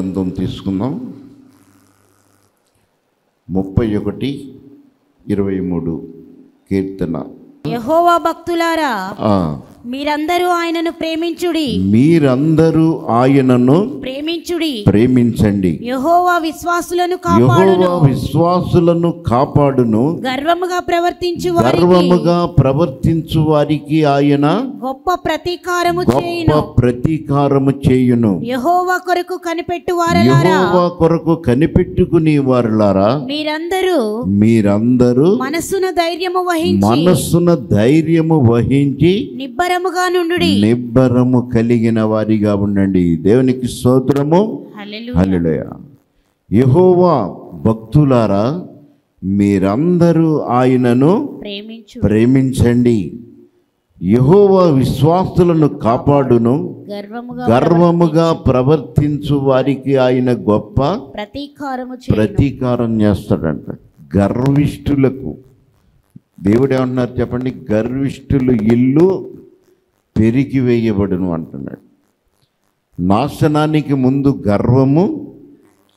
గ్రంథం తీసుకుందాం. ముప్పై ఒకటి ఇరవై మూడు కీర్తన. యహోవా భక్తులారా మీరందరూ ఆయనను ప్రేమించుడి. మీరందరూ ఆయనను ప్రేమించుడి. ప్రేమించండి. యహోవా విశ్వాసులను యెహోవా కాపాడును విశ్వాసులను కాపాడును. గర్వముగా ప్రవర్తించు గర్వముగా ప్రవర్తించు వారికి ఆయన గొప్ప ప్రతీకారము చేయును. ప్రతీకారము చేయును. యహోవా కొరకు కనిపెట్టు యెహోవా కొరకు కనిపెట్టుకుని వారులారా. మీరందరూ మీరందరూ మనస్సున ధైర్యము వహించి మనస్సున ధైర్యము వహించి నిబ్బరముగా నుండుడి. నిబ్బరము కలిగిన వారిగా ఉండండి. దేవునికి స్తోత్రము. హల్లెలూయా. యెహోవా భక్తులారా మీరందరూ ఆయనను ప్రేమించు. ప్రేమించండి. యెహోవా విశ్వాసులను కాపాడును. గర్వముగా ప్రవర్తించు. వారికి ఆయన గొప్ప ప్రతీకారము ప్రతీకారం చేస్తాడంట. గర్విష్ఠులకు. దేవుడు ఏమన్నారు చెప్పండి? గర్విష్ఠులు ఇల్లు పెరిగి వేయబడును అంటున్నాడు. నాశనానికి ముందు గర్వము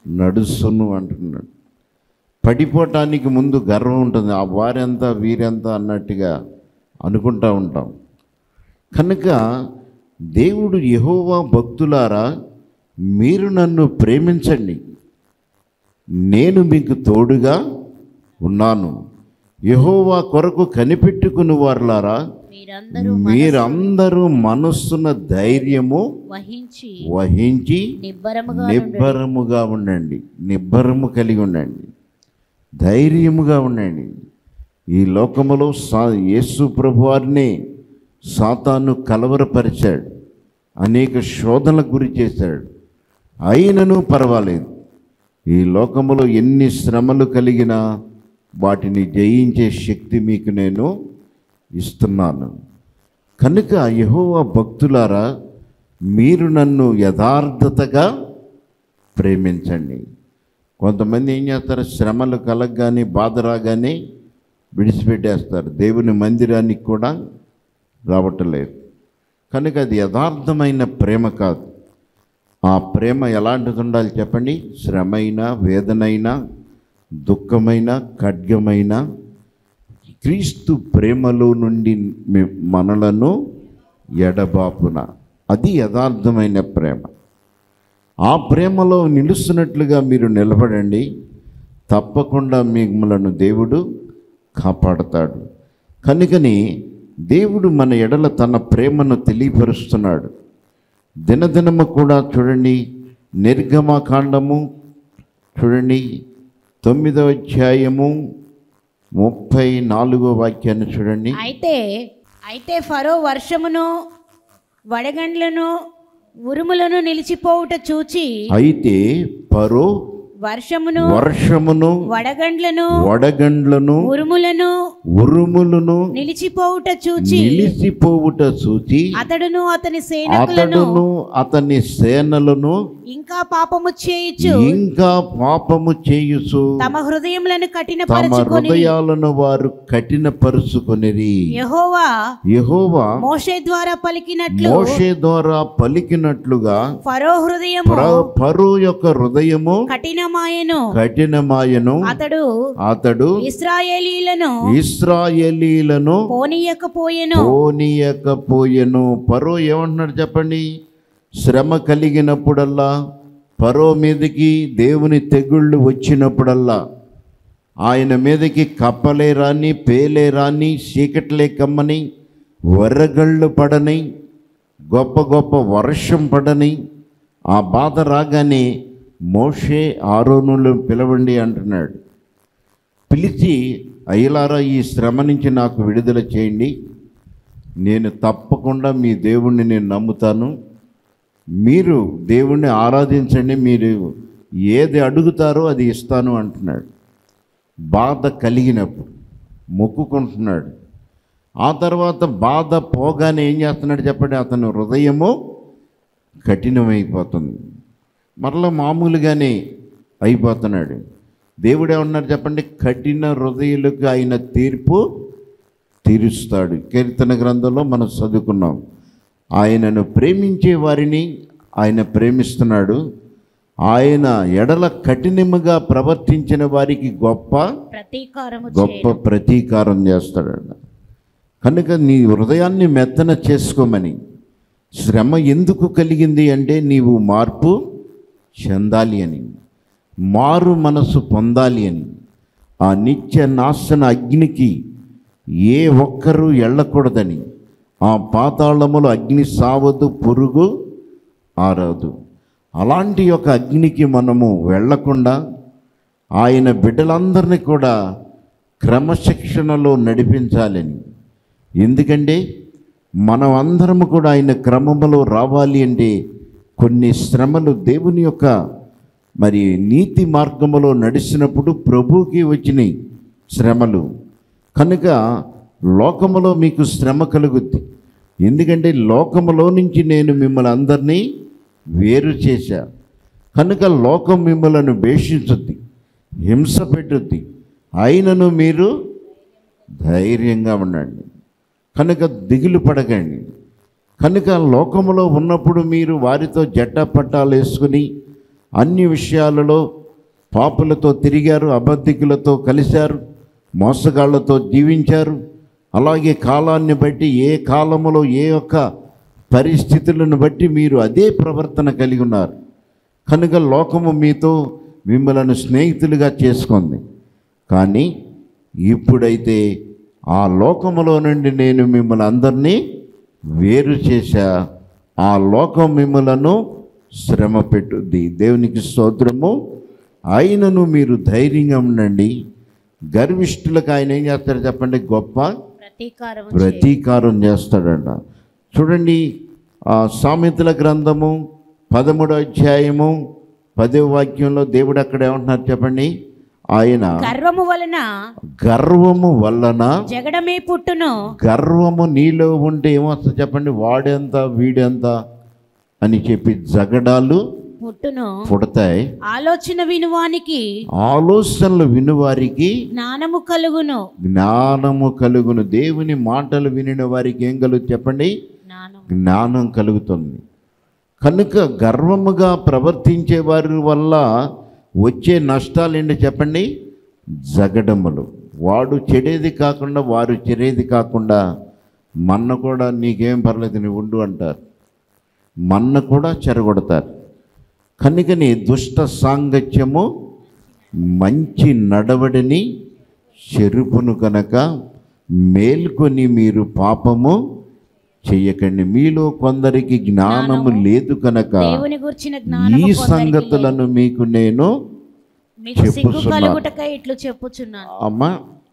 నడుస్తును అంటున్నాడు. పడిపోవటానికి ముందు గర్వం ఉంటుంది. ఆ వారెంత వీరెంత అన్నట్టుగా అనుకుంటూ ఉంటాం. కనుక దేవుడు యహోవా భక్తులారా మీరు నన్ను ప్రేమించండి. నేను మీకు తోడుగా ఉన్నాను. యహోవా కొరకు కనిపెట్టుకుని వారులారా మీరందరూ మనస్సున ధైర్యము వహించి వహించి నిబ్బరముగా నిబ్బరముగా ఉండండి. నిబ్బరము కలిగి ఉండండి. ధైర్యముగా ఉండండి. ఈ లోకములో సా యేసు ప్రభువారిని సాతాను కలవరపరిచాడు. అనేక శోధనలకు గురి చేశాడు. అయినను పర్వాలేదు. ఈ లోకములో ఎన్ని శ్రమలు కలిగినా వాటిని జయించే శక్తి మీకు నేను ఇస్తున్నాను. కనుక యహోవా భక్తులారా మీరు నన్ను యథార్థతగా ప్రేమించండి. కొంతమంది ఏం చేస్తారు? శ్రమలు కలగగానే బాధ రాగానే విడిచిపెట్టేస్తారు. దేవుని మందిరానికి కూడా రావట్లేదు కనుక అది యథార్థమైన ప్రేమ కాదు. ఆ ప్రేమ ఎలాంటిది ఉండాలి చెప్పండి? శ్రమైనా వేదనైనా దుఃఖమైన ఖడ్గమైన క్రీస్తు ప్రేమలో నుండి మే మనలను ఎడబాపున. అది యథార్థమైన ప్రేమ. ఆ ప్రేమలో నిలుస్తున్నట్లుగా మీరు నిలబడండి. తప్పకుండా మిమ్మలను దేవుడు కాపాడతాడు. కనుకని దేవుడు మన ఎడల తన ప్రేమను తెలియపరుస్తున్నాడు. దినదినము కూడా చూడండి. నిర్గమకాండము చూడండి. తొమ్మిదవ అధ్యాయము ముప్పై నాలుగో వాక్యాన్ని చూడండి. అయితే అయితే ఫరో వర్షమును వడగండ్లను ఉరుములను నిలిచిపోవుట చూచి అయితే పరో వర్షమును వర్షమును వడగండ్లను వడగండ్లను ఉరుములను ఉరుములను నిలిచిపోవుట చూచి నిలిసిపోవుట చూచి అతడును అతని సేనకులను అతడును అతని సేనలను ఇంకా పాపము చేయుచు ఇంకా పాపము చేయుచు తమ హృదయములను తమ కఠినపరచుకొని హృదయాలను వారు కఠినపరుచుకొనిరి. యెహోవా యెహోవా మోషే ద్వారా పలికినట్లు మోషే ద్వారా పలికినట్లుగా ఫరో హృదయము ప్ర- పరు యొక్క హృదయము కఠినమాయను. కఠినమాయను. అతడు అతడు ఇస్రాయేలీలను ఇస్రాయేలీలను పోనీయకపోయెను. పోనీయకపోయెను. పరో ఏమంటున్నాడు చెప్పండి? శ్రమ కలిగినప్పుడల్లా పరో మీదకి దేవుని తెగుళ్ళు వచ్చినప్పుడల్లా ఆయన మీదకి కప్పలే రాని పేలే రాని చీకట్లే కమ్మని వరగళ్ళు పడని గొప్ప గొప్ప వర్షం పడని ఆ బాధ రాగానే మోషే ఆరోనులు పిలవండి అంటున్నాడు. పిలిచి అయ్యలారా ఈ శ్రమ నుంచి నాకు విడుదల చేయండి. నేను తప్పకుండా మీ దేవుణ్ణి నేను నమ్ముతాను. మీరు దేవుణ్ణి ఆరాధించండి. మీరు ఏది అడుగుతారో అది ఇస్తాను అంటున్నాడు. బాధ కలిగినప్పుడు మొక్కుకుంటున్నాడు. ఆ తర్వాత బాధ పోగానే ఏం చేస్తున్నాడు చెప్పండి? అతను హృదయము కఠినమైపోతుంది. మరలా మామూలుగానే అయిపోతున్నాడు. దేవుడు ఏమన్నారు చెప్పండి కఠిన హృదయులకు ఆయన తీర్పు తీరుస్తాడు. కీర్తన గ్రంథంలో మనం చదువుకున్నాం ఆయనను ప్రేమించే వారిని ఆయన ప్రేమిస్తున్నాడు. ఆయన ఎడల కఠినముగా ప్రవర్తించిన వారికి గొప్ప గొప్ప ప్రతీకారం చేస్తాడట. కనుక నీ హృదయాన్ని మెత్తన చేసుకోమని శ్రమ ఎందుకు కలిగింది అంటే నీవు మార్పు చెందాలి అని మారు మనసు పొందాలి అని ఆ నిత్య నాశన అగ్నికి ఏ ఒక్కరూ వెళ్ళకూడదని ఆ పాతాళములో అగ్ని సావదు పురుగు ఆరాదు. అలాంటి ఒక అగ్నికి మనము వెళ్ళకుండా ఆయన బిడ్డలందరినీ కూడా క్రమశిక్షణలో నడిపించాలని. ఎందుకంటే మనం అందరము కూడా ఆయన క్రమములో రావాలి అంటే కొన్ని శ్రమలు దేవుని యొక్క మరి నీతి మార్గములో నడిచినప్పుడు ప్రభువుకి వచ్చినాయి శ్రమలు. కనుక లోకములో మీకు శ్రమ కలుగుద్ది. ఎందుకంటే లోకములో నుంచి నేను మిమ్మల్ని అందరినీ వేరు చేశా. కనుక లోకం మిమ్మలను భేషించుద్ది హింస పెట్టుద్ది. అయినను మీరు ధైర్యంగా ఉండండి. కనుక దిగులు పడకండి. కనుక లోకములో ఉన్నప్పుడు మీరు వారితో జట్ట పట్టాలు వేసుకుని అన్ని విషయాలలో పాపులతో తిరిగారు అబద్ధికులతో కలిశారు మోసగాళ్ళతో జీవించారు. అలాగే కాలాన్ని బట్టి ఏ కాలంలో ఏ ఒక్క పరిస్థితులను బట్టి మీరు అదే ప్రవర్తన కలిగి ఉన్నారు. కనుక లోకము మీతో మిమ్మలను స్నేహితులుగా చేసుకుంది. కానీ ఇప్పుడైతే ఆ లోకములో నుండి నేను మిమ్మల్ని అందరినీ వేరు చేశా. ఆ లోకం మిమ్మలను శ్రమ పెట్టుద్ది. దేవునికి స్తోత్రము. అయినను మీరు ధైర్యంగా ఉండండి. గర్విష్ఠులకు ఆయన ఏం చేస్తారు చెప్పండి? గొప్ప ప్రతీకారం చేస్తాడంట. చూడండి ఆ సామెతల గ్రంథము పదమూడో అధ్యాయము పదో వాక్యంలో దేవుడు అక్కడ ఏమంటున్నారు చెప్పండి? ఆయన గర్వము వలన గర్వము వలన జగడమే పుట్టును. గర్వము నీలో ఉంటే ఏమొస్తుంది చెప్పండి? వాడెంత వీడెంత అని చెప్పి జగడాలు పుట్టును. పుడతాయి. ఆలోచన వినువానికి ఆలోచనలు వినువారికి జ్ఞానము కలుగును. జ్ఞానము కలుగును. దేవుని మాటలు వినిన వారికి ఏం కలుగు చెప్పండి? జ్ఞానం. జ్ఞానం కలుగుతుంది. కనుక గర్వముగా ప్రవర్తించే వారి వల్ల వచ్చే నష్టాలు ఏంటి చెప్పండి? జగడములు. వాడు చెడేది కాకుండా వారు చెడేది కాకుండా మన్న కూడా నీకేం పర్లేదు నీ ఉండు అంటారు. మన్న కూడా చెరగొడతారు. కనుకని దుష్ట సాంగత్యము మంచి నడవడిని చెరుపును కనుక మేల్కొని మీరు పాపము చెయ్యకండి మీలో కొందరికి జ్ఞానము లేదు కనుక ఈ. సంగతులను మీకు నేను మీకు సిగ్గు చెప్పుచున్నా. కలుగుటకై ఇట్లు చెప్పుచున్నాను అమ్మా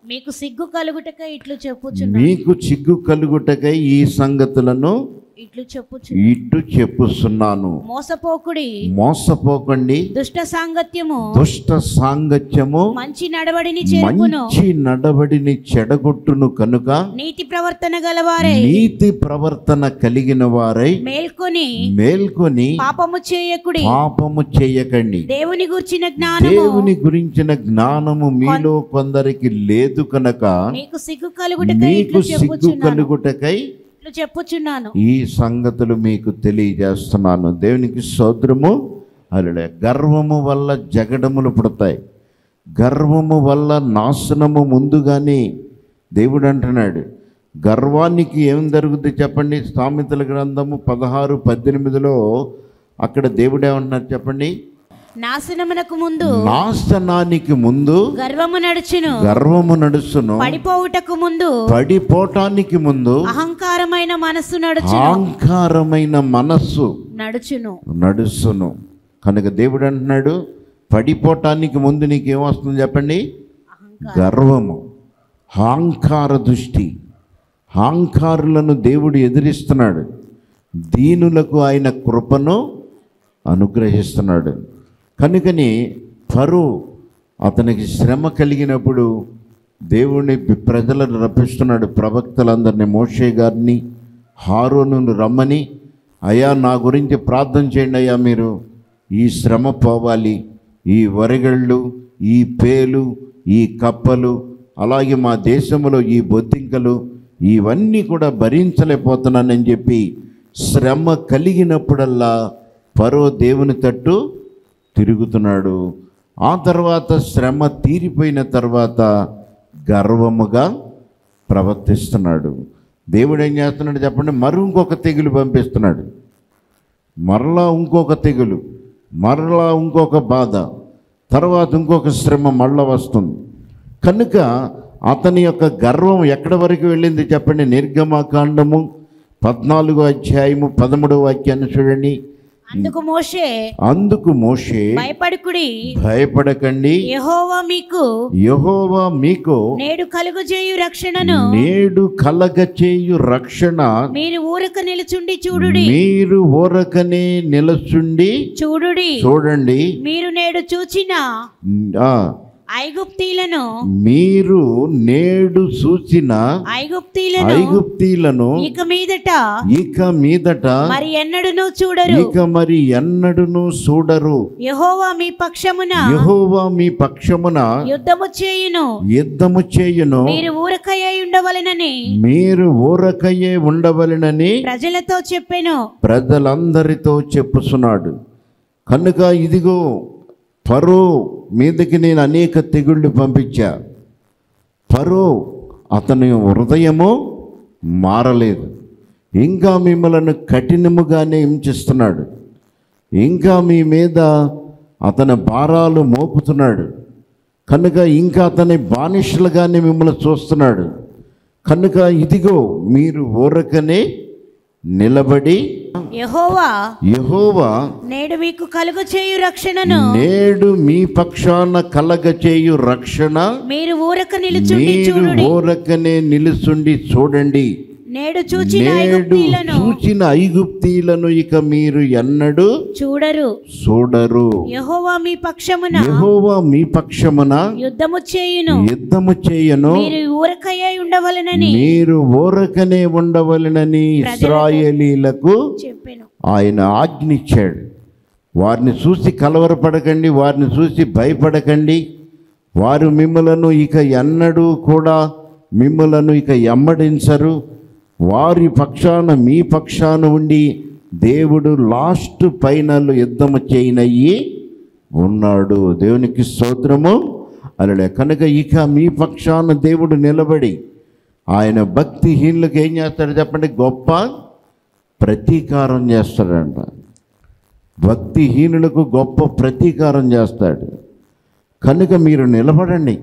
మీకు సిగ్గు కలుగుటకై ఇట్లు చెప్పుచున్నాను మీకు చిగ్గు కలుగుటకై ఈ సంగతులను ఇట్లు చెప్పుచు ఇటు చెప్పుస్తున్నాను మోసపోకుడి మోసపోకండి. దుష్ట సాంగత్యము దుష్ట సాంగత్యము మంచి నడవడిని మంచి నడవడిని చెడగొట్టును కనుక నీతి ప్రవర్తన గలవారై నీతి ప్రవర్తన కలిగిన వారై మేల్కొని మేల్కొని పాపము చేయకుడి. పాపము చేయకండి. దేవుని గురించిన జ్ఞానము దేవుని గురించిన జ్ఞానము మీలో కొందరికి లేదు కనుక మీకు సిగ్గు కలుగుటకై మీకు ఇట్లు సిగ్గు కలుగుటకై ఇట్లు చెప్పుచున్నాను. ఈ సంగతులు మీకు తెలియజేస్తున్నాను. దేవునికి సోద్రము అలడే గర్వము వల్ల జగడములు పుడతాయి. గర్వము వల్ల నాశనము ముందుగానే దేవుడు అంటున్నాడు. గర్వానికి ఏం జరుగుతుంది చెప్పండి? సామెతల గ్రంథము పదహారు పద్దెనిమిదిలో అక్కడ దేవుడు ఏమంటున్నారు చెప్పండి? నాశనమునకు ముందు నాశనానికి ముందు గర్వము నడుచును. గర్వము నడుచును. పడిపోవుటకు ముందు పడిపోటానికి ముందు అహంకారమైన మనస్సు నడుచును. అహంకారమైన మనస్సు నడుచును. నడుస్తును కనుక దేవుడు అంటున్నాడు పడిపోవటానికి ముందు నీకేమొస్తుంది చెప్పండి? గర్వము అహంకార దృష్టి. అహంకారులను దేవుడు ఎదిరిస్తున్నాడు. దీనులకు ఆయన కృపను అనుగ్రహిస్తున్నాడు. కనుకని ఫరో అతనికి శ్రమ కలిగినప్పుడు దేవుని ప్రజలను రప్పిస్తున్నాడు. ప్రవక్తలందరినీ మోషే గారిని హారోను రమ్మని అయ్యా నా గురించి ప్రార్థన చేయండి అయ్యా మీరు. ఈ శ్రమ పోవాలి. ఈ వరిగళ్ళు ఈ పేలు ఈ కప్పలు అలాగే మా దేశంలో ఈ బొద్దింకలు ఇవన్నీ కూడా భరించలేకపోతున్నానని చెప్పి శ్రమ కలిగినప్పుడల్లా పరో దేవుని తట్టు తిరుగుతున్నాడు. ఆ తర్వాత శ్రమ తీరిపోయిన తర్వాత గర్వముగా ప్రవర్తిస్తున్నాడు. దేవుడు ఏం చేస్తున్నాడు చెప్పండి? మరి ఇంకొక తెగులు పంపిస్తున్నాడు. మరలా ఇంకొక తెగులు మరలా ఇంకొక బాధ తర్వాత ఇంకొక శ్రమ మళ్ళా వస్తుంది. కనుక అతని యొక్క గర్వం ఎక్కడి వరకు వెళ్ళింది చెప్పండి? నిర్గమకాండము పద్నాలుగో అధ్యాయము పదమూడవ వాక్యాన్ని చూడండి. అందుకు మోషే అందుకు మోషే భయపడుకుడి. భయపడకండి. యెహోవా మీకు యహోవా మీకు నేడు కలుగు చేయు రక్షణను. నేడు కలగ చేయు రక్షణ. మీరు ఊరక నిలుచుండి చూడుడి. మీరు ఊరకనే నిలచుండి చూడుడి. చూడండి. మీరు నేడు చూచిన ఐగుప్తీలను మీరు నేడు చూసిన ఐగుప్తీలను ఐగుప్తీలను ఇక మీదట ఇక మీదట మరి ఎన్నడును చూడరు. ఇక మరి ఎన్నడును చూడరు. యెహోవా మీ పక్షమున యెహోవా మీ పక్షమున యుద్ధము చేయును. యుద్ధము చేయును. మీరు ఊరకయ్య ఉండవలెనని మీరు ఊరకయ్యే ఉండవలెనని ప్రజలతో చెప్పెను. ప్రజలందరితో చెప్పుచున్నాడు. కనుక ఇదిగో ఫరో మీదకి నేను అనేక తెగుళ్ళు పంపించా. ఫరో అతని హృదయము మారలేదు. ఇంకా మిమ్మలను కఠినముగానే హింసిస్తున్నాడు ఇంకా మీ మీద అతని భారాలు మోపుతున్నాడు. కనుక ఇంకా అతని బానిసలుగానే మిమ్మల్ని చూస్తున్నాడు. కనుక ఇదిగో మీరు ఊరకనే నిలబడి యెహోవా యహోవా నేడు మీకు కలుగు చేయు రక్షణను. నేడు మీ పక్షాన కలగ చేయు రక్షణ. మీరు ఊరక నిలుచుండి మీరు చూడుడి. ఊరకనే నిలుచుండి చూడండి. నేడు చూచిన ఐగుప్తీలను చూచిన ఐగుప్తీలను ఇక మీరు ఎన్నడు చూడరు. చూడరు. యెహోవా మీ పక్షమున యెహోవా మీ పక్షమున యుద్ధము చేయును. యుద్ధము చేయను. మీరు ఊరకయ్య ఉండవలెనని మీరు ఊరకనే ఉండవలెనని ఇస్రాయేలీలకు చెప్పెను. ఆయన ఆజ్ఞిచ్చాడు. వారిని చూసి కలవరపడకండి వారిని చూసి భయపడకండి. వారు మిమ్మలను ఇక ఎన్నడూ కూడా మిమ్మలను ఇక ఎమ్మడించరు. వారి పక్షాన మీ పక్షాన ఉండి దేవుడు లాస్ట్ ఫైనల్ యుద్ధము చేయనయ్యి ఉన్నాడు. దేవునికి స్తోత్రము. అలడే కనుక ఇక మీ పక్షాన దేవుడు నిలబడి ఆయన భక్తిహీనులకు ఏం చేస్తాడు చెప్పండి? గొప్ప ప్రతీకారం చేస్తాడంట. భక్తిహీనులకు గొప్ప ప్రతీకారం చేస్తాడు. కనుక మీరు నిలబడండి.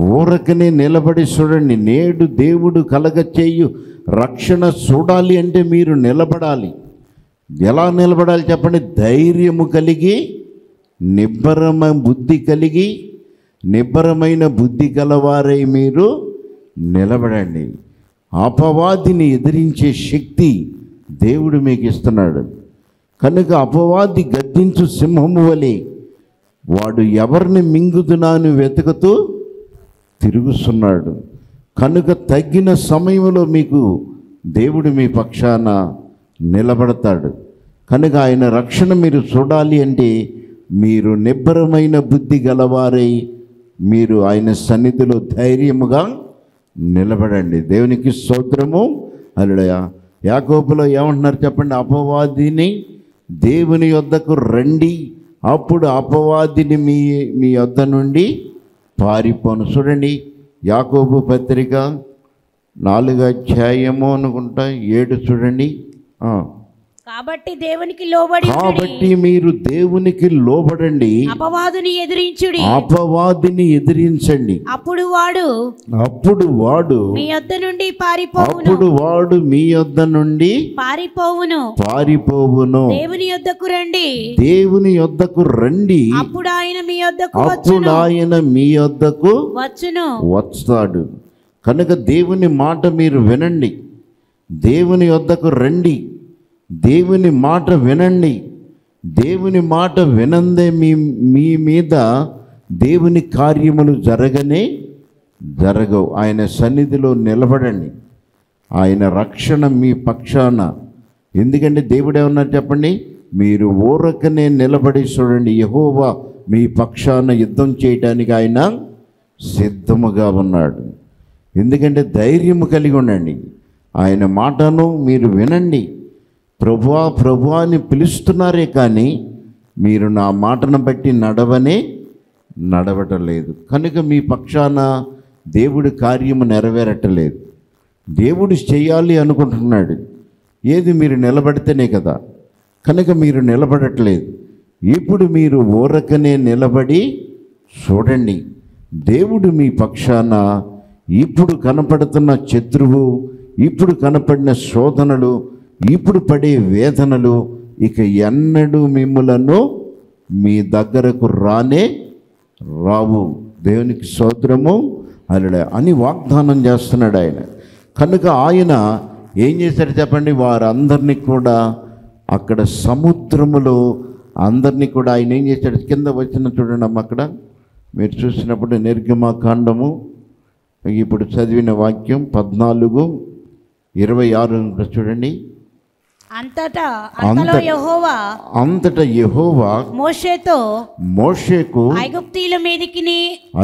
ఊరకనే నిలబడి చూడండి నేడు దేవుడు కలగ చేయు రక్షణ చూడాలి అంటే మీరు నిలబడాలి. ఎలా నిలబడాలి చెప్పండి? ధైర్యము కలిగి నిబ్బరమ బుద్ధి కలిగి నిబ్బరమైన బుద్ధి గలవారై మీరు నిలబడండి. అపవాదిని ఎదిరించే శక్తి దేవుడు మీకు ఇస్తున్నాడు. కనుక అపవాది గద్దించు సింహము వలె వాడు ఎవరిని మింగుతున్నాను వెతుకుతూ తిరుగుస్తున్నాడు కనుక తగ్గిన సమయంలో మీకు దేవుడు మీ పక్షాన నిలబడతాడు. కనుక ఆయన రక్షణ మీరు చూడాలి అంటే మీరు నిబ్బరమైన బుద్ధి గలవారై మీరు ఆయన సన్నిధిలో ధైర్యముగా నిలబడండి. దేవునికి స్తోత్రము. అల్లుడయ యాకోపులో ఏమంటున్నారు చెప్పండి? అపవాదిని దేవుని యొద్దకు రండి. అప్పుడు అపవాదిని మీ మీ యొద్ద నుండి పారిపోను. చూడండి యాకోబు పత్రిక నాలుగు అధ్యాయము అనుకుంటా ఏడు చూడండి. కాబట్టి దేవునికి లోబడి. కాబట్టి మీరు దేవునికి లోబడండి. అపవాదుని ఎదిరించుడి. అపవాదిని ఎదిరించండి. అప్పుడు వాడు అప్పుడు వాడు మీ యొద్ద నుండి పారిపోవును. అప్పుడు వాడు మీ యొద్ద నుండి పారిపోవును. పారిపోవును. దేవుని యొద్దకు రండి. దేవుని యొద్దకు రండి. అప్పుడు ఆయన మీ యొద్దకు అప్పుడు ఆయన మీ యొద్దకు వచ్చును. వస్తాడు. కనుక దేవుని మాట మీరు వినండి. దేవుని యొద్దకు రండి. దేవుని మాట వినండి. దేవుని మాట వినందే మీ మీ మీద దేవుని కార్యములు జరగనే జరగవు. ఆయన సన్నిధిలో నిలబడండి. ఆయన రక్షణ మీ పక్షాన. ఎందుకంటే దేవుడు ఏమన్నారు చెప్పండి? మీరు ఊరకనే నిలబడి చూడండి. యహోవా మీ పక్షాన యుద్ధం చేయడానికి ఆయన సిద్ధముగా ఉన్నాడు. ఎందుకంటే ధైర్యము కలిగి ఉండండి. ఆయన మాటను మీరు వినండి. ప్రభువా ప్రభువా అని పిలుస్తున్నారే కానీ మీరు నా మాటను బట్టి నడవనే నడవటలేదు. కనుక మీ పక్షాన దేవుడి కార్యము నెరవేరటలేదు. దేవుడు చేయాలి అనుకుంటున్నాడు. ఏది మీరు నిలబడితేనే కదా. కనుక మీరు నిలబడట్లేదు. ఇప్పుడు మీరు ఊరకనే నిలబడి చూడండి. దేవుడు మీ పక్షాన ఇప్పుడు కనపడుతున్న శత్రువు ఇప్పుడు కనపడిన శోధనలు ఇప్పుడు పడే వేదనలు ఇక ఎన్నడూ మిమ్మలను మీ దగ్గరకు రానే రావు. దేవునికి సోద్రము అలడే అని వాగ్దానం చేస్తున్నాడు ఆయన. కనుక ఆయన ఏం చేశారు చెప్పండి? వారందరినీ కూడా అక్కడ సముద్రములో అందరినీ కూడా ఆయన ఏం చేశాడు? కింద వచ్చిన చూడండి అమ్మ అక్కడ. మీరు చూసినప్పుడు నిర్గమాకాండము ఇప్పుడు చదివిన వాక్యం పద్నాలుగు ఇరవై ఆరు చూడండి. అంతటా అంతలో అంత- యెహోవా అంతట యెహోవా మోషేతో మోషేకు ఐగుప్తీల మీదికిని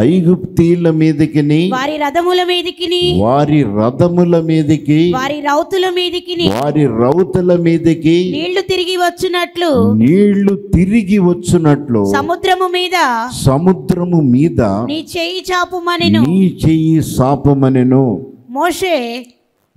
ఐగుప్తీల మీదకిని వారి రథముల మీదికిని వారి రథముల మీదకి వారి రౌతుల మీదికిని వారి రౌతుల మీదకి నీళ్ళు తిరిగి వచ్చినట్లు నీళ్ళు తిరిగి వచ్చునట్లు సముద్రము మీద సముద్రము మీద నీ చెయ్యి చాపుమనెను. నీ చెయ్యి సాపమనెను. మోషే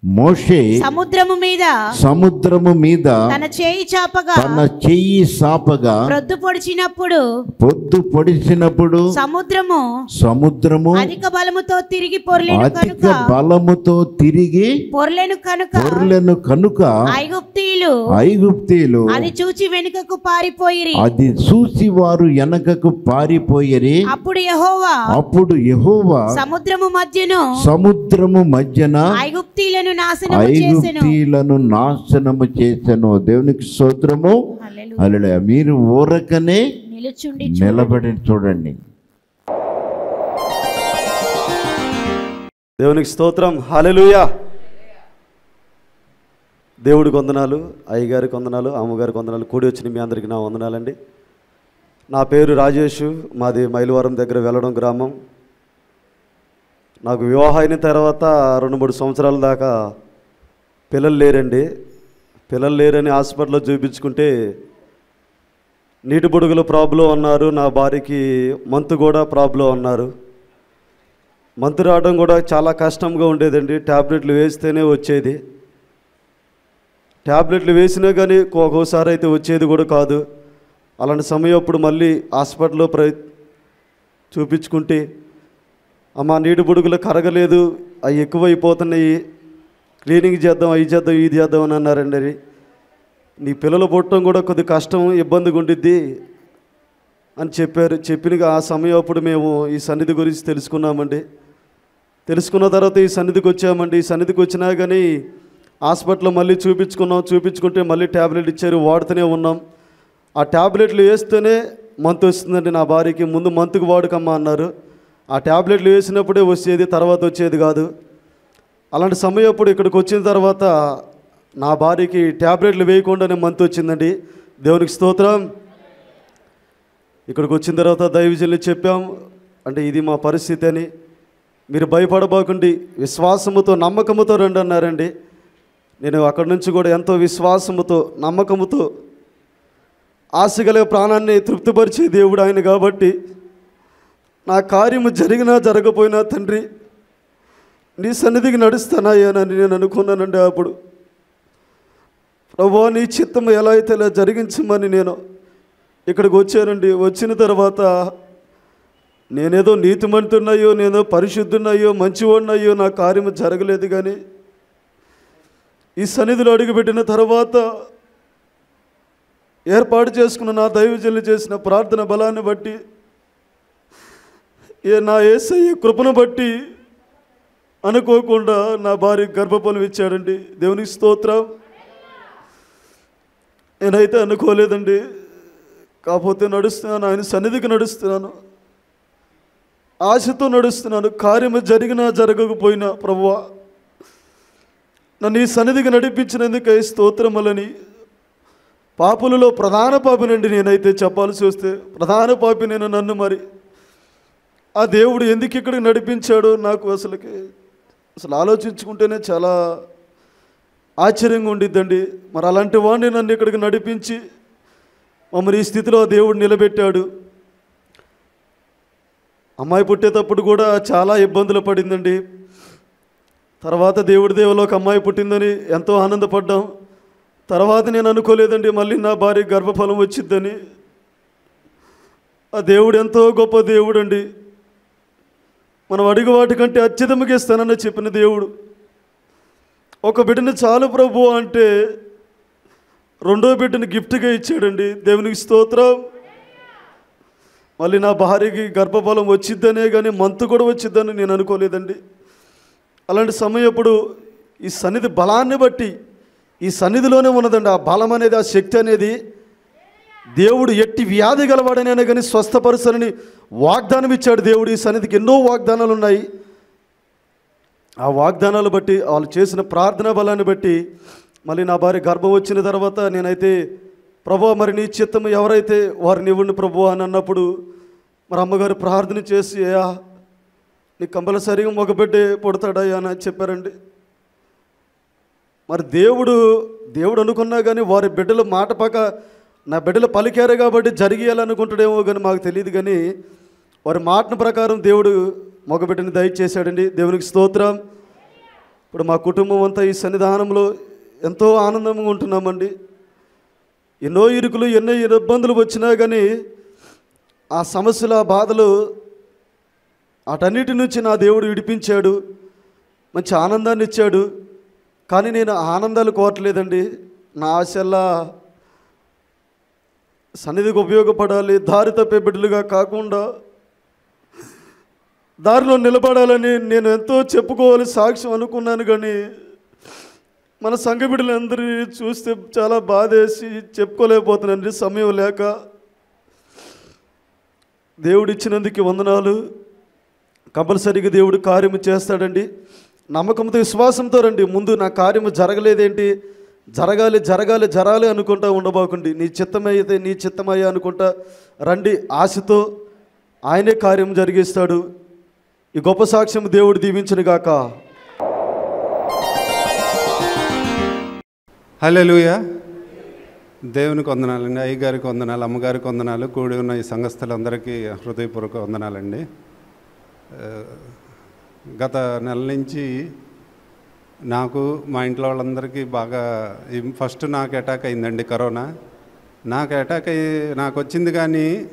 మోషే సముద్రము మీద సముద్రము మీద తన చేయి చాపగా తన చెయ్యి సాపగా ప్రొద్దు పొడిచినప్పుడు పొద్దు పొడిచినప్పుడు సముద్రము సముద్రము అధిక బలముతో తిరిగి పొర్లెను అధిక బలముతో తిరిగి పొర్లెను కనుక. పొర్లెను కనుక ఐగుప్తీయులు ఐగుప్తీలు అది చూచి వెనుకకు పారిపోయిరి. అది చూసి వారు వెనకకు పారిపోయరి. అప్పుడు యెహోవా అప్పుడు యెహోవా సముద్రము మధ్యను సముద్రము మధ్యన ఐగుప్తీయులను నాశనము చేసెను. ఐగుప్తీలను నాశనము చేసెను. దేవునికి స్తోత్రము. హల్లెలూయా. అలడే మీరు ఊరకనే నిలుచుండి నిలబడి చూడండి. దేవునికి స్తోత్రం. హల్లెలూయా. దేవుడికి వందనాలు అయ్యగారికి వందనాలు అమ్మగారికి వందనాలు కూడి వచ్చిన మీ అందరికీ నా వందనాలండి. నా పేరు రాజేష్. మాది మైలవరం దగ్గర వెళ్ళడం గ్రామం. నాకు వివాహమైన తర్వాత రెండు మూడు సంవత్సరాల దాకా పిల్లలు లేరండి. పిల్లలు లేరని హాస్పిటల్లో చూపించుకుంటే నీటి బుడుగుల ప్రాబ్లం అన్నారు. నా భార్యకి మంతు కూడా ప్రాబ్లం అన్నారు. మంతు రావడం కూడా చాలా కష్టంగా ఉండేదండి. ట్యాబ్లెట్లు వేస్తేనే వచ్చేది. ట్యాబ్లెట్లు వేసినా కానీ ఒక్కోసారి అయితే వచ్చేది కూడా కాదు. అలాంటి సమయం అప్పుడు మళ్ళీ హాస్పిటల్లో ప్ర చూపించుకుంటే అమ్మ నీటి బుడుగులు కరగలేదు. అవి ఎక్కువైపోతున్నాయి. క్లీనింగ్ చేద్దాం అవి చేద్దాం ఇది చేద్దాం అని అన్నారండి. అది. నీ పిల్లలు పుట్టడం కూడా కొద్ది కష్టం ఇబ్బందిగా ఉండిద్ది అని చెప్పారు. చెప్పినగా ఆ సమయం అప్పుడు మేము ఈ సన్నిధి గురించి తెలుసుకున్నామండి. తెలుసుకున్న తర్వాత ఈ సన్నిధికి వచ్చామండి. ఈ సన్నిధికి వచ్చినా కానీ హాస్పిటల్లో మళ్ళీ చూపించుకున్నాం. చూపించుకుంటే మళ్ళీ ట్యాబ్లెట్ ఇచ్చారు. వాడుతూనే ఉన్నాం. ఆ ట్యాబ్లెట్లు వేస్తేనే మంత్ వస్తుందండి నా భార్యకి. ముందు మంత్కి వాడుకమ్మా అన్నారు. ఆ ట్యాబ్లెట్లు వేసినప్పుడే వచ్చేది తర్వాత వచ్చేది కాదు. అలాంటి సమయం అప్పుడు ఇక్కడికి వచ్చిన తర్వాత నా భార్యకి ట్యాబ్లెట్లు వేయకుండానే మంత్ వచ్చిందండి. దేవునికి స్తోత్రం. ఇక్కడికి వచ్చిన తర్వాత దైవజనులు చెప్పాం అంటే ఇది మా పరిస్థితి అని. మీరు భయపడబోకండి విశ్వాసముతో నమ్మకముతో రండి అన్నారండి. నేను అక్కడి నుంచి కూడా ఎంతో విశ్వాసముతో నమ్మకముతో ఆశగల ప్రాణాన్ని తృప్తిపరిచే దేవుడు ఆయన కాబట్టి నా కార్యము జరిగినా జరగపోయినా తండ్రి నీ సన్నిధికి నడుస్తానాయేనని నేను అనుకున్నానండి అప్పుడు. ప్రభా నీ చిత్తం ఎలా అయితే ఇలా జరిగించమని నేను ఇక్కడికి వచ్చానండి. వచ్చిన తర్వాత నేనేదో నీతిమంతున్నాయో నేనేదో పరిశుద్ధున్నాయో మంచివాడినయ్యో నా కార్యము జరగలేదు కానీ ఈ సన్నిధిలో అడుగుపెట్టిన తర్వాత ఏర్పాటు చేసుకున్న నా దైవజనులు చేసిన ప్రార్థన బలాన్ని బట్టి ఏ నా ఏసయ్య కృపను బట్టి అనుకోకుండా నా భార్య గర్భఫలం ఇచ్చాడండి. దేవునికి స్తోత్రం. నేనైతే అనుకోలేదండి. కాకపోతే నడుస్తున్నాను ఆయన సన్నిధికి నడుస్తున్నాను. ఆశతో నడుస్తున్నాను. కార్యము జరిగినా జరగకపోయినా ప్రభువ నన్ను ఈ సన్నిధికి నడిపించినందుకై స్తోత్రములని. పాపులలో ప్రధాన పాపినండి నేనైతే చెప్పాల్సి వస్తే ప్రధాన పాపి నేను నన్ను మరి. ఆ దేవుడు ఎందుకు ఇక్కడికి నడిపించాడు నాకు అసలుకి అసలు ఆలోచించుకుంటేనే చాలా ఆశ్చర్యంగా ఉండిద్దండి. మరి అలాంటి వాడిని నన్ను ఇక్కడికి నడిపించి మమ్మల్ని ఈ స్థితిలో దేవుడు నిలబెట్టాడు. అమ్మాయి పుట్టేటప్పుడు కూడా చాలా ఇబ్బందులు పడిందండి. తర్వాత దేవుడి దేవులో ఒక అమ్మాయి పుట్టిందని ఎంతో ఆనందపడ్డాం. తర్వాత నేను అనుకోలేదండి మళ్ళీ నా భార్య గర్భఫలం వచ్చిద్దని. ఆ దేవుడు ఎంతో గొప్ప దేవుడు అండి మనం అడిగి వాటికంటే అత్యధికంగా ఇస్తానని చెప్పిన దేవుడు. ఒక బిడ్డని చాలు ప్రభు అంటే రెండో బిడ్డని గిఫ్ట్గా ఇచ్చాడండి. దేవునికి స్తోత్రం. మళ్ళీ నా భార్యకి గర్భఫలం వచ్చిద్దనే కానీ మంతు కూడా వచ్చిద్దని నేను అనుకోలేదండి. అలాంటి సమయం ఇప్పుడు ఈ సన్నిధి బలాన్ని బట్టి ఈ సన్నిధిలోనే ఉన్నదండి. ఆ బలం అనేది ఆ శక్తి అనేది దేవుడు ఎట్టి వ్యాధి గలవాడనైనా కానీ స్వస్థపరుసనని వాగ్దానం ఇచ్చాడు దేవుడు. ఈ సన్నిధికి ఎన్నో వాగ్దానాలు ఉన్నాయి ఆ వాగ్దానాలు బట్టి వాళ్ళు చేసిన ప్రార్థన బలాన్ని బట్టి మళ్ళీ నా భార్య గర్భం వచ్చిన తర్వాత నేనైతే ప్రభు మరి నీ చిత్తం ఎవరైతే వారిని ఇవ్వండి ప్రభు అని అన్నప్పుడు మరి అమ్మగారు ప్రార్థన చేసి అయ్యా నీ కంపల్సరిగా మగబిడ్డే పుడతాడయ్యా అని చెప్పారండి. మరి దేవుడు దేవుడు అనుకున్నా కానీ వారి బిడ్డలు మాట పక్క నా బిడ్డలు పలికారు కాబట్టి జరిగేయాలనుకుంటాడేమో కానీ మాకు తెలియదు కానీ వారి మాటను ప్రకారం దేవుడు మగబిడ్డని దయచేశాడండి. దేవునికి స్తోత్రం. ఇప్పుడు మా కుటుంబం అంతా ఈ సన్నిధానంలో ఎంతో ఆనందంగా ఉంటున్నామండి. ఎన్నో ఇరుకులు ఎన్నో ఇబ్బందులు వచ్చినా కానీ ఆ సమస్యలు ఆ బాధలు అటన్నిటి నుంచి నా దేవుడు విడిపించాడు. మంచి ఆనందాన్ని ఇచ్చాడు. కానీ నేను ఆనందాలు కోరట్లేదండి. నా ఆశల్లా సన్నిధికి ఉపయోగపడాలి దారి తప్పే బిడ్డలుగా కాకుండా దారిలో నిలబడాలని నేను ఎంతో చెప్పుకోవాలి సాక్ష్యం అనుకున్నాను కానీ మన సంఘ బిడ్డలందరినీ చూస్తే చాలా బాధేసి చెప్పుకోలేకపోతున్నానండి. సమయం లేక దేవుడిచ్చినందుకు వందనాలు. కంపల్సరీగా దేవుడు కార్యము చేస్తాడండి. నమ్మకంతో విశ్వాసంతో రండి. ముందు నా కార్యము జరగలేదేంటి? జరగాలి జరగాలి జరాలి అనుకుంటా ఉండబోకండి. నీ చిత్తమైతే నీ చిత్తమయ్యా అనుకుంటా రండి. ఆశతో ఆయనే కార్యం జరిగిస్తాడు. ఈ గొప్ప సాక్ష్యం దేవుడు దీవించును గాక. హల్లెలూయ. దేవునికి వందనాలండి అయ్యగారికి వందనాలు అమ్మగారికి వందనాలు కూడి ఉన్న ఈ సంఘస్థలందరికీ హృదయపూర్వక వందనాలండి. గత నెల నుంచి నాకు మా ఇంట్లో వాళ్ళందరికీ బాగా ఫస్ట్ నాకు అటాక్ అయిందండి కరోనా. నాకు అటాక్ అయ్యి నాకు వచ్చింది కానీ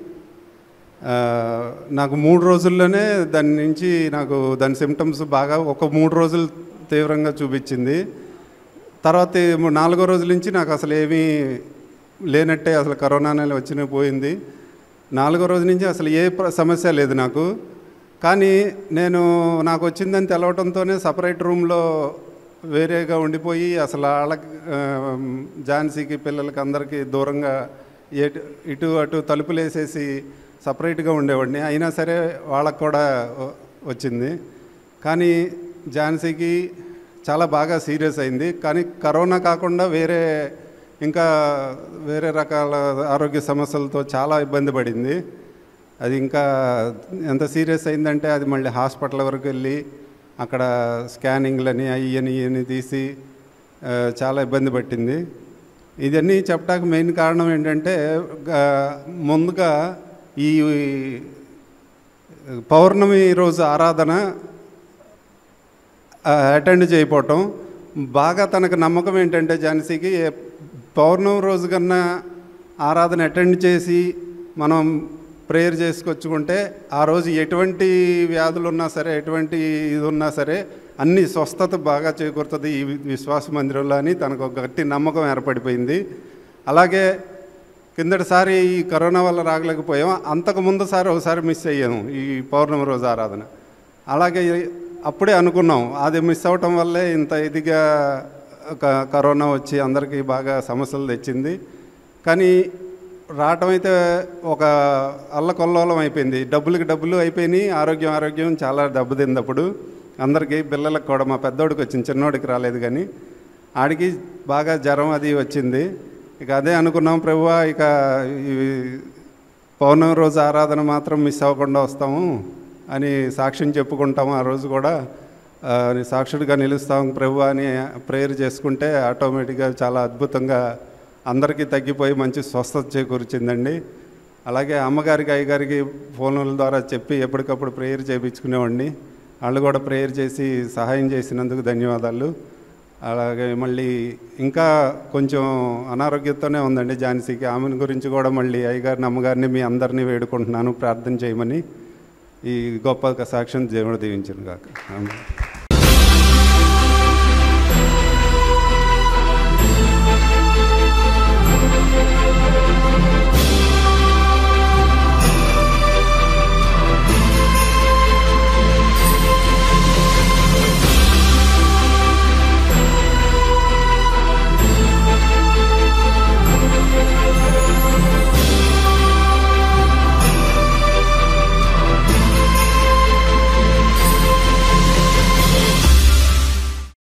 నాకు మూడు రోజుల్లోనే దాని నుంచి నాకు దాని సిమ్టమ్స్ బాగా ఒక మూడు రోజులు తీవ్రంగా చూపించింది. తర్వాత నాలుగో రోజుల నుంచి నాకు అసలు ఏమీ లేనట్టే అసలు కరోనా అనేది వచ్చిన పోయింది. నాలుగో రోజు నుంచి అసలు ఏ ప్ర- సమస్య లేదు నాకు. కానీ నేను నాకు వచ్చిందని తెలవటంతోనే సపరేట్ రూమ్లో వేరేగా ఉండిపోయి అసలు వాళ్ళకి ఝాన్సీకి పిల్లలకి అందరికీ దూరంగా ఎటు ఇటు అటు తలుపులు వేసేసి సపరేట్గా ఉండేవాడిని. అయినా సరే వాళ్ళకు కూడా వచ్చింది. కానీ ఝాన్సీకి చాలా బాగా సీరియస్ అయింది. కానీ కరోనా కాకుండా వేరే ఇంకా వేరే రకాల ఆరోగ్య సమస్యలతో చాలా ఇబ్బంది పడింది. అది ఇంకా ఎంత సీరియస్ అయిందంటే అది మళ్ళీ హాస్పిటల్ వరకు వెళ్ళి అక్కడ స్కానింగ్లని అయ్యని ఇవని తీసి చాలా ఇబ్బంది పట్టింది. ఇదన్నీ చెప్పడానికి మెయిన్ కారణం ఏంటంటే ముందుగా ఈ పౌర్ణమి రోజు ఆరాధన అటెండ్ చేయకపోవటం బాగా తనకు నమ్మకం ఏంటంటే ఝాన్సీకి పౌర్ణమి రోజు కన్నా ఆరాధన అటెండ్ చేసి మనం ప్రేయర్ చేసుకొచ్చుకుంటే ఆ రోజు ఎటువంటి వ్యాధులు ఉన్నా సరే ఎటువంటి ఇది ఉన్నా సరే అన్ని స్వస్థత బాగా చేకూరుతుంది ఈ విశ్వాస మందిరంలో అని తనకు ఒక గట్టి నమ్మకం ఏర్పడిపోయింది. అలాగే కిందటిసారి ఈ కరోనా వల్ల రాగలేకపోయాం. అంతకు ముందు సారి ఒకసారి మిస్ అయ్యాము ఈ పౌర్ణమి రోజు ఆరాధన. అలాగే అప్పుడే అనుకున్నాం అది మిస్ అవటం వల్లే ఇంత ఇదిగా కరోనా వచ్చి అందరికీ బాగా సమస్యలు తెచ్చింది. కానీ రావటం అయితే ఒక అల్లకొల్లోలం అయిపోయింది. డబ్బులకి డబ్బులు అయిపోయినాయి ఆరోగ్యం ఆరోగ్యం చాలా దెబ్బతింది అప్పుడు అందరికీ పిల్లలకు కూడా మా పెద్దోడికి వచ్చింది చిన్నోడికి రాలేదు కానీ. ఆడికి బాగా జ్వరం అది వచ్చింది. ఇక అదే అనుకున్నాం ప్రభువా ఇక పౌర్ణమి రోజు ఆరాధన మాత్రం మిస్ అవ్వకుండా వస్తాము అని సాక్ష్యం చెప్పుకుంటాము ఆ రోజు కూడా. సాక్షుడిగా నిలుస్తాం ప్రభు అని ప్రేయర్ చేసుకుంటే ఆటోమేటిక్గా చాలా అద్భుతంగా అందరికీ తగ్గిపోయి మంచి స్వస్థత చేకూర్చిందండి. అలాగే అమ్మగారికి అయ్యగారికి ఫోన్ల ద్వారా చెప్పి ఎప్పటికప్పుడు ప్రేయర్ చేయించుకునేవాడిని వాళ్ళు కూడా ప్రేయర్ చేసి సహాయం చేసినందుకు ధన్యవాదాలు. అలాగే మళ్ళీ ఇంకా కొంచెం అనారోగ్యంతోనే ఉందండి ఝాన్సీకి. ఆమెను గురించి కూడా మళ్ళీ అయ్యగారిని అమ్మగారిని మీ అందరినీ వేడుకుంటున్నాను. ప్రార్థన చేయమని ఈ గొప్ప సాక్ష్యం దేవుడు దీవించను కాక